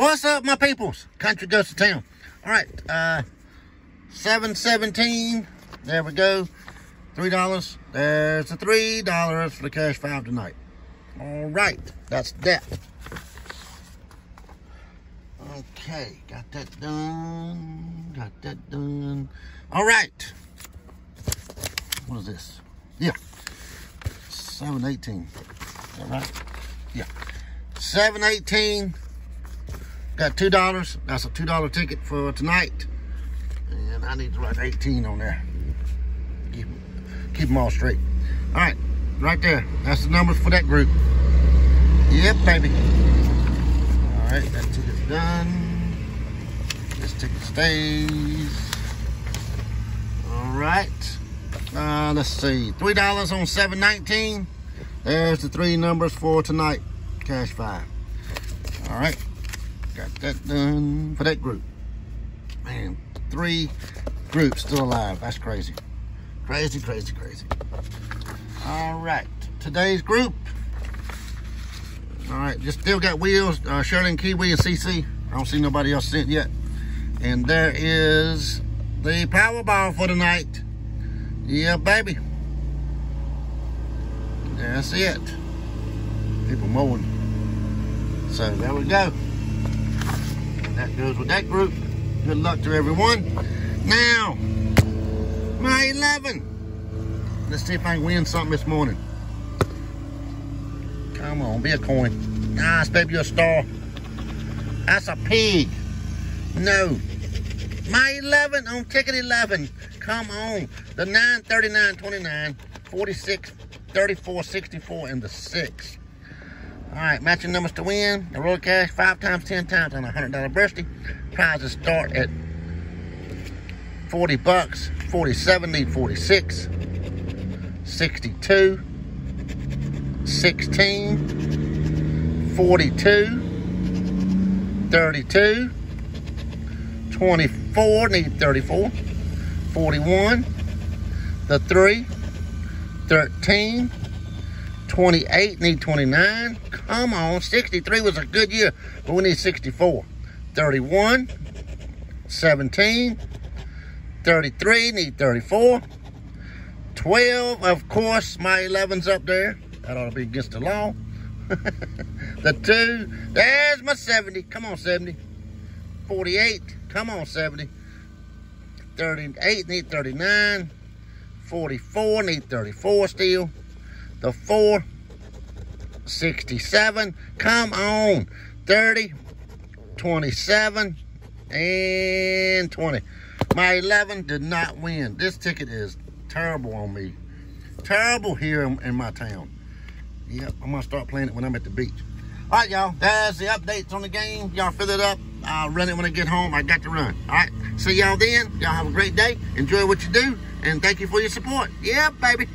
What's up, my peoples? Country goes to town. All right, uh, 717. There we go. $3. There's the $3 for the cash five tonight. All right, that's that. Okay, got that done. Got that done. All right. What is this? Yeah. 718. Is that right? Yeah. 718. Got two dollars. That's a two dollar ticket for tonight. And I need to write 18 on there. Keep, keep them all straight. All right, right there. That's the numbers for that group. Yep, baby. All right, that ticket's done. This ticket stays. All right. Uh, let's see. Three dollars on 719. There's the three numbers for tonight. Cash five. All right. Got that done for that group. Man, three groups still alive. That's crazy. Crazy, crazy, crazy. All right. Today's group. All right. Just still got wheels. Uh, Kiwi and CC. I don't see nobody else sent yet. And there is the Powerball for tonight. Yeah, baby. That's it. People mowing. So there we go. That goes with that group. Good luck to everyone. Now, my 11. Let's see if I can win something this morning. Come on, be a coin. Nice, baby, a star. That's a pig. No. My 11 on ticket 11. Come on. The 9, 39, 29, 46, 34, 64, and the 6. All right, matching numbers to win. The roll cash, five times, 10 times on a $100 birthday. Prizes start at 40 bucks, 47, need 46, 62, 16, 42, 32, 24, need 34, 41, the 3, 13, 28, need 29. Come on, 63 was a good year, but we need 64. 31, 17, 33, need 34. 12, of course, my 11's up there. That ought to be against the law. the 2, there's my 70. Come on, 70. 48, come on, 70. 38, need 39. 44, need 34 still. The 467. Come on. 30, 27, and 20. My 11 did not win. This ticket is terrible on me. Terrible here in, in my town. Yep, I'm going to start playing it when I'm at the beach. All right, y'all. That's the updates on the game. Y'all fill it up. I'll run it when I get home. I got to run. All right. See y'all then. Y'all have a great day. Enjoy what you do. And thank you for your support. Yeah, baby.